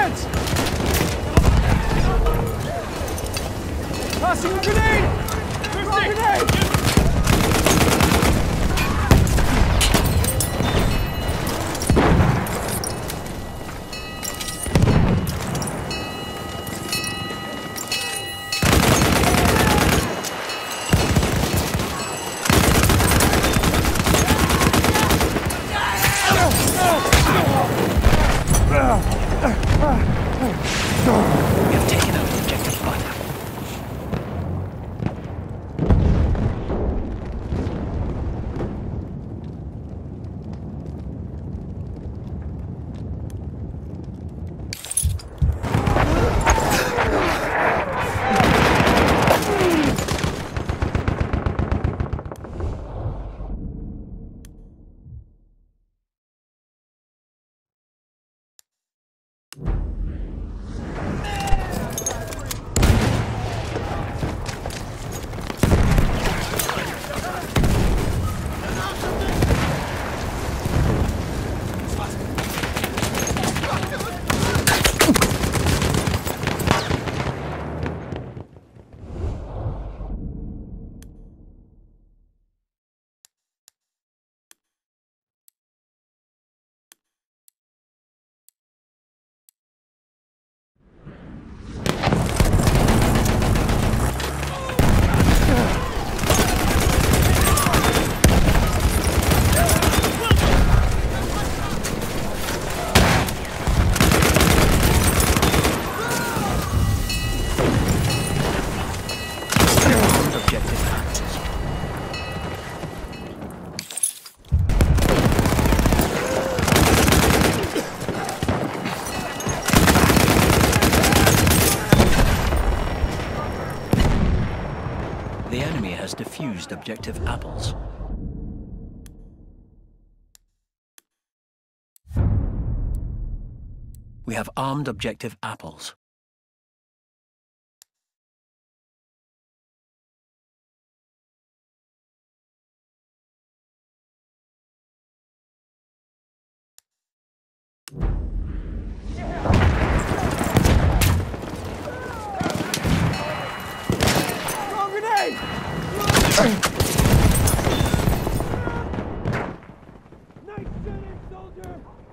Hands! Passing a grenade! Throw a grenade! you enemy objective apples. We have armed objective apples.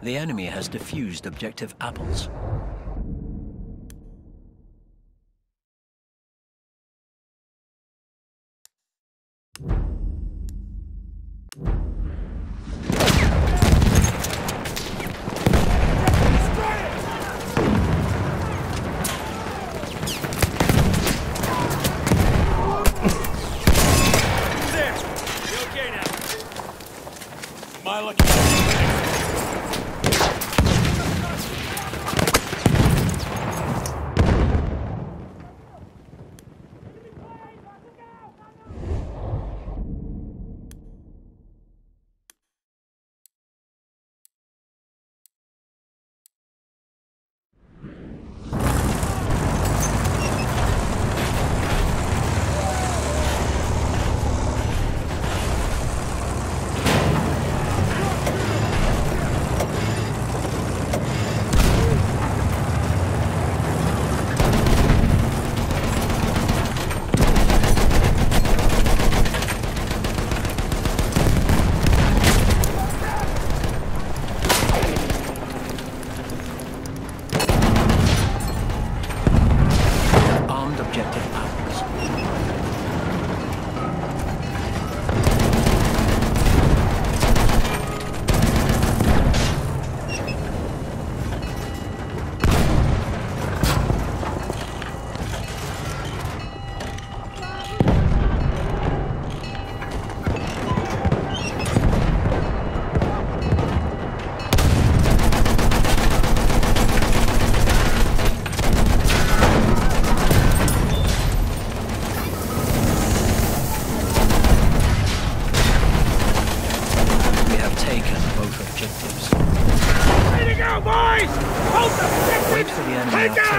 The enemy has defused objective apples.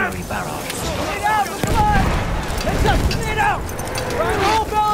Artillery barrage. Grenade out! Look alive! Heads up! Grenade out! Fire in the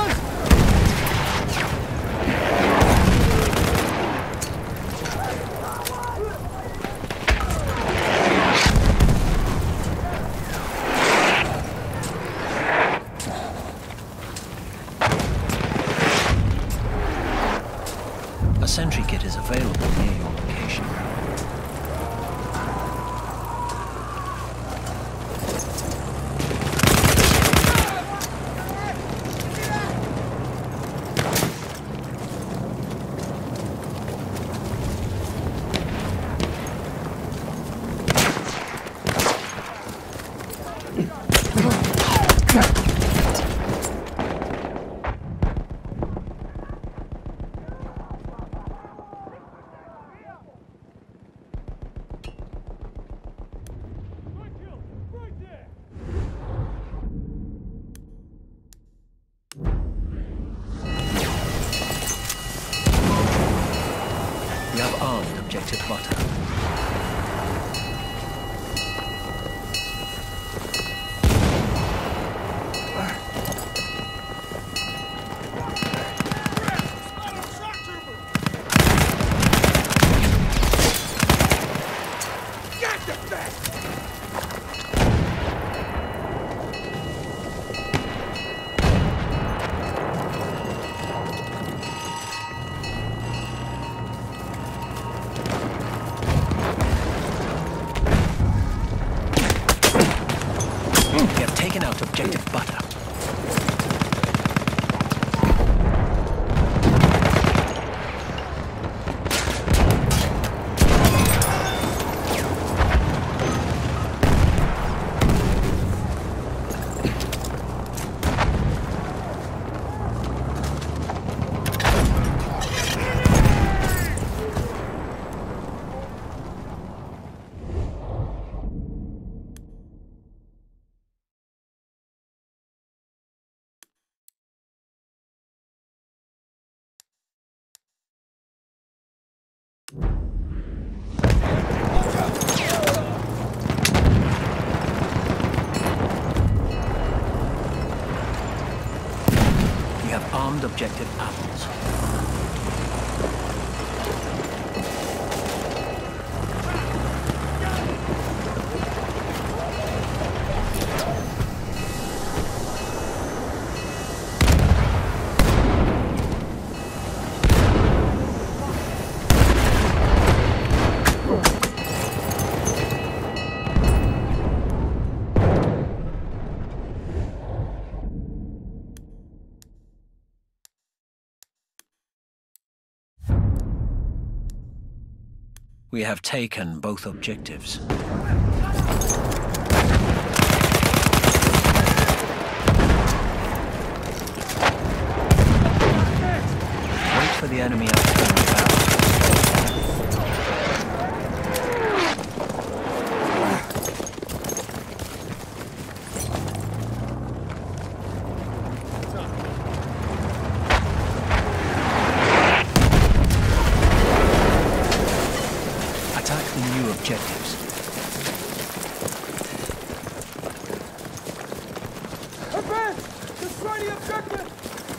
We have taken both objectives. Всем, всем, всем, всем.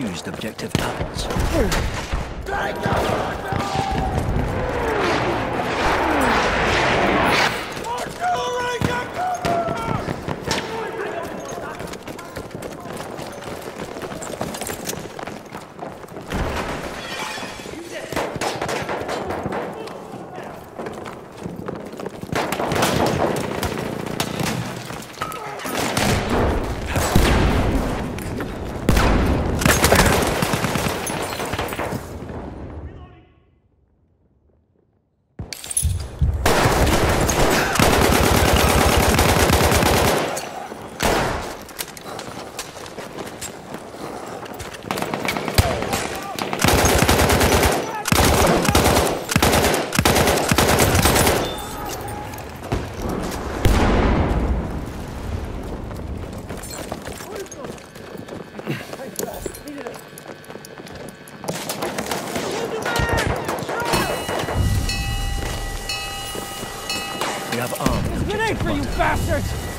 Defused objective apples. Have um, armed Grenade objective for you bastards!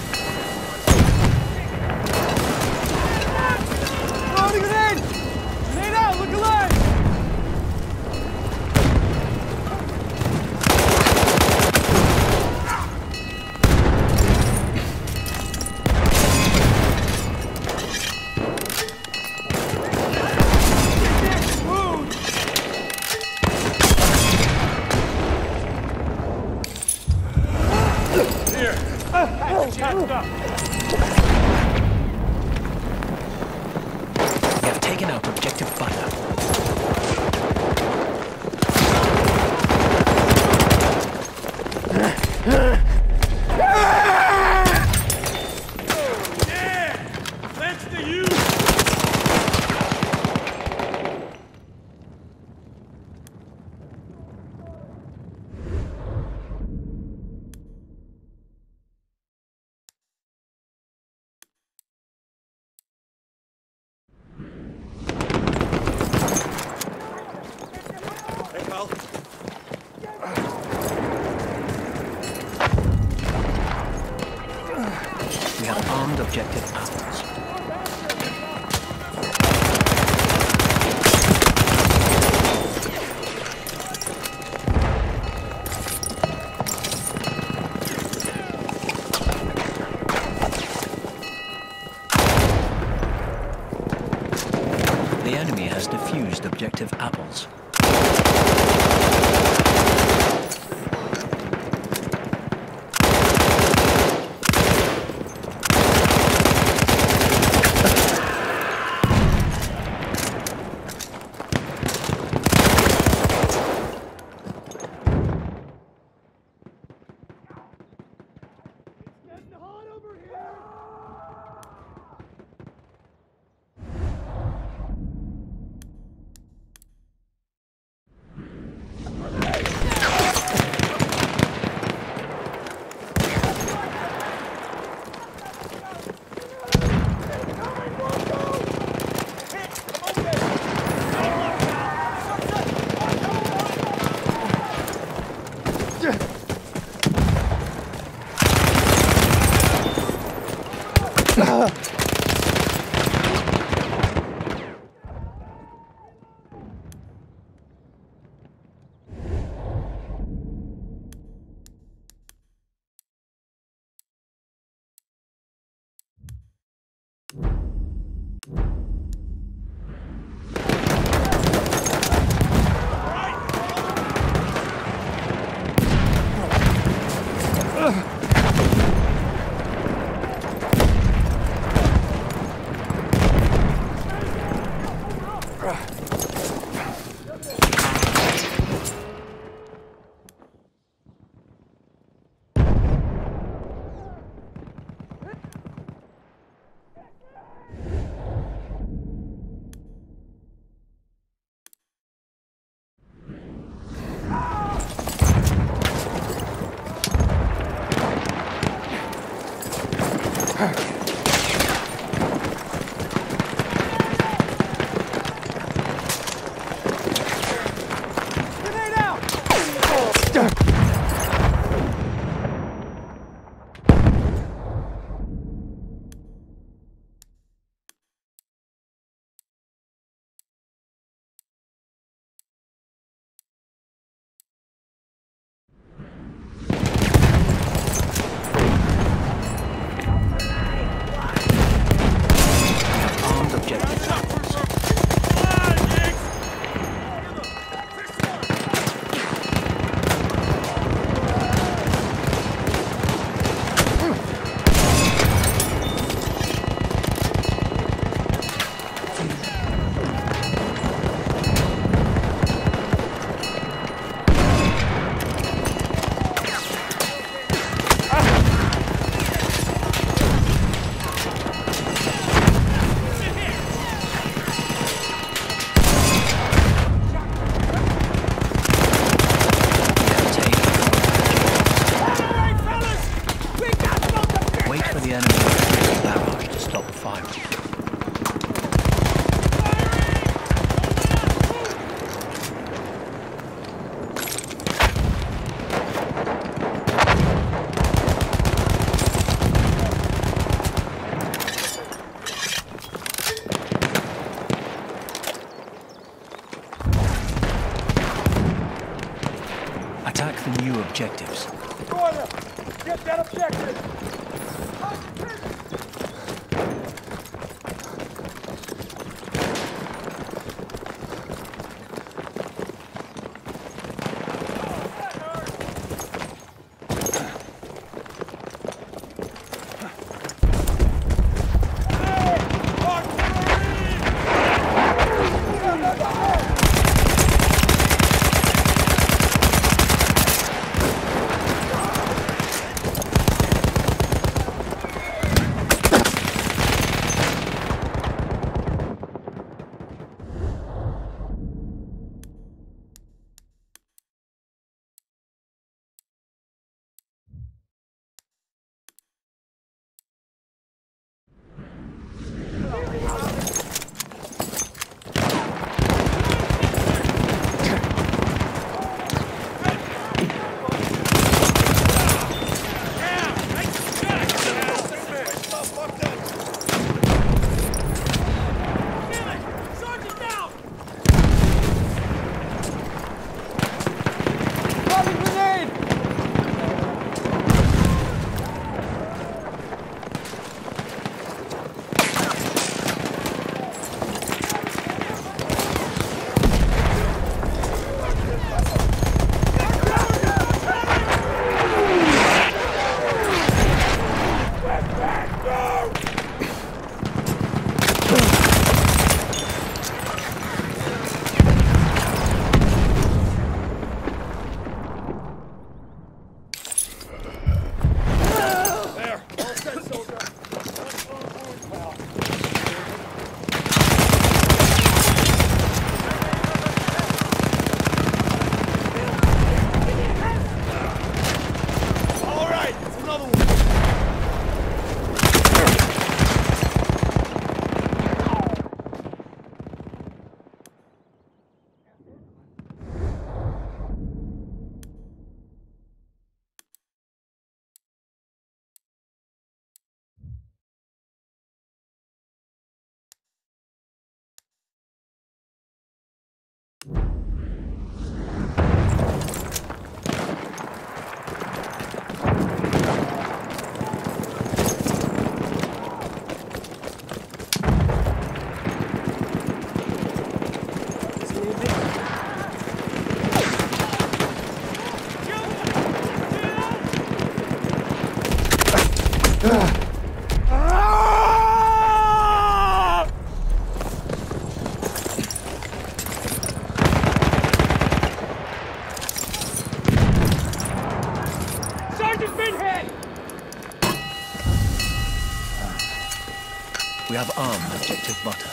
Butter.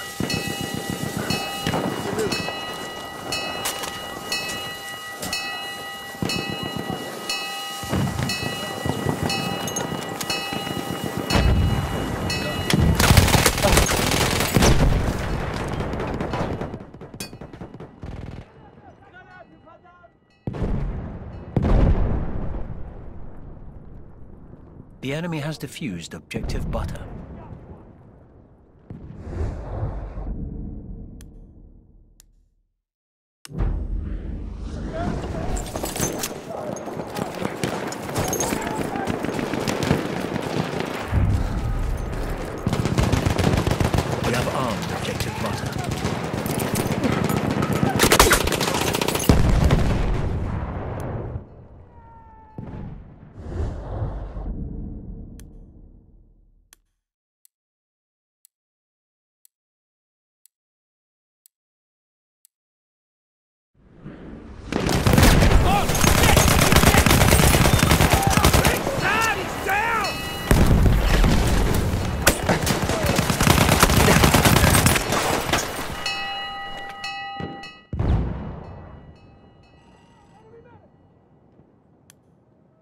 The enemy has defused objective butter. We have armed objective butter.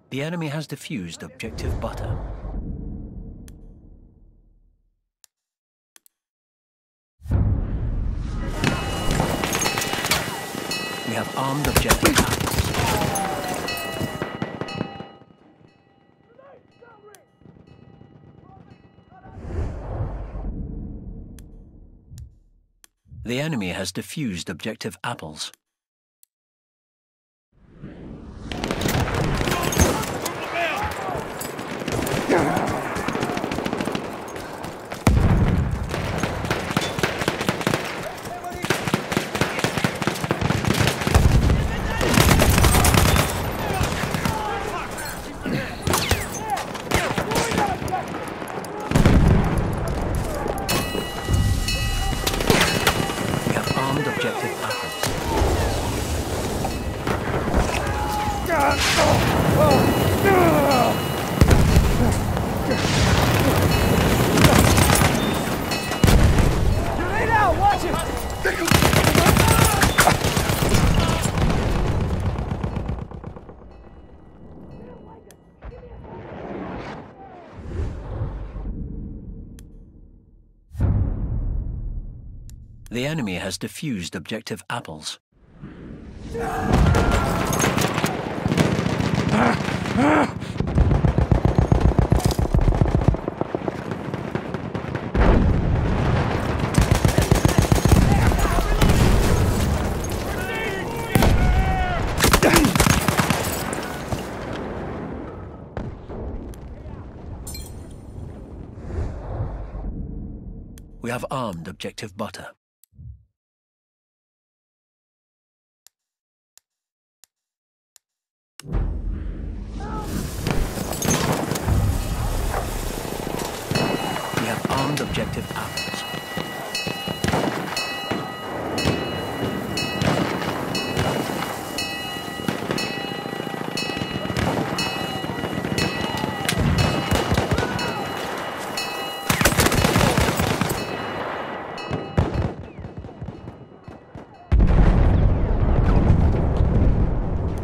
The enemy has defused objective butter. We have armed objective. The enemy has defused objective apples. The enemy has defused objective apples. We have armed objective butter. Have objective apples.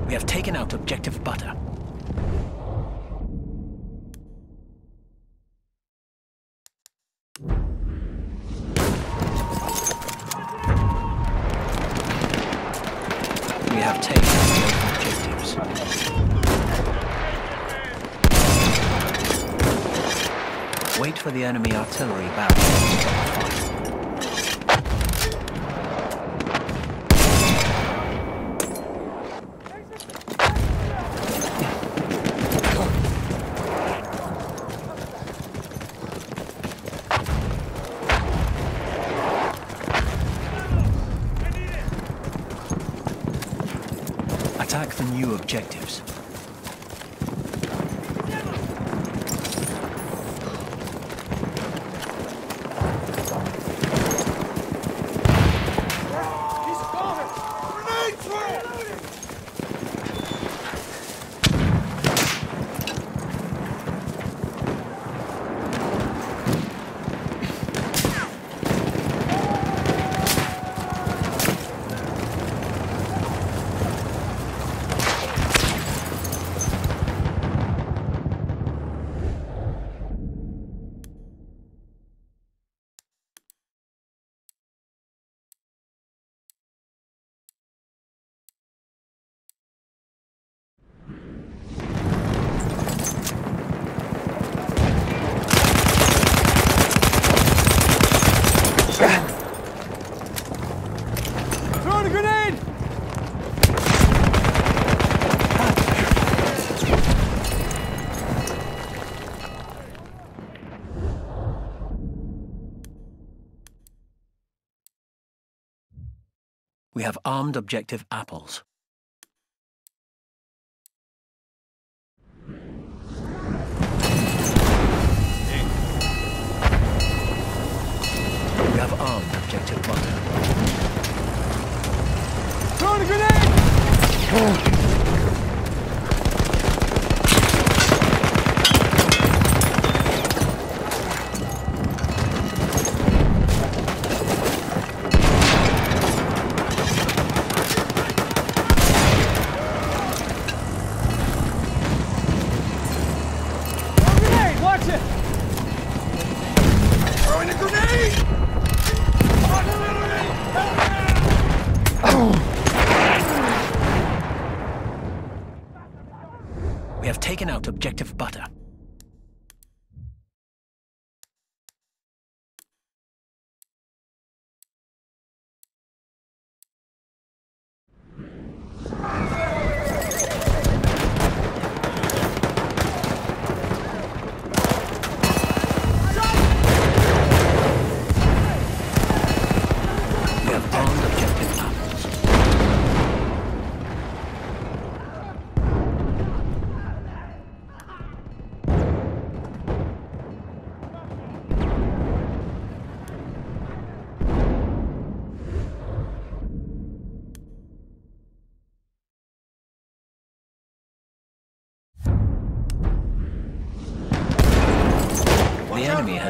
We have taken out objective butter. Have taken objectives. Wait for the enemy artillery barrel objectives. We have armed objective apples.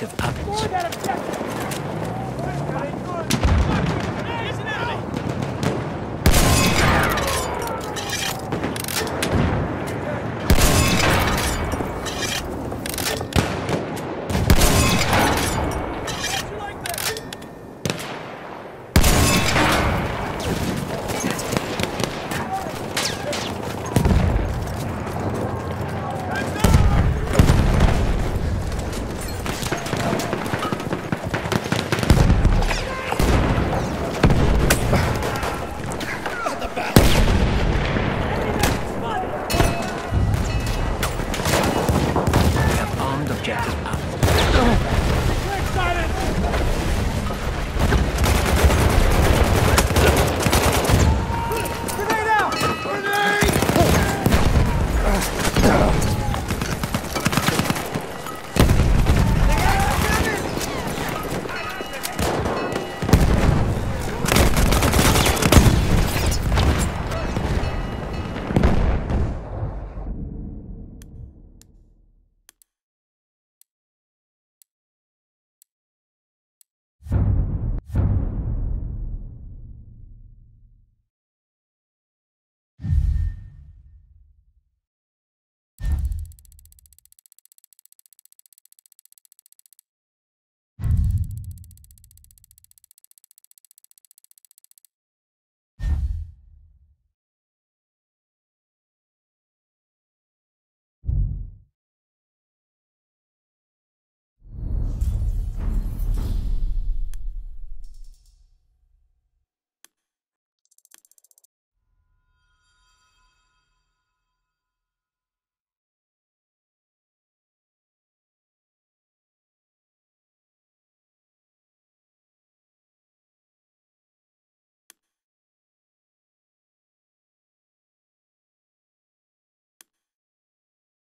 Objective apples.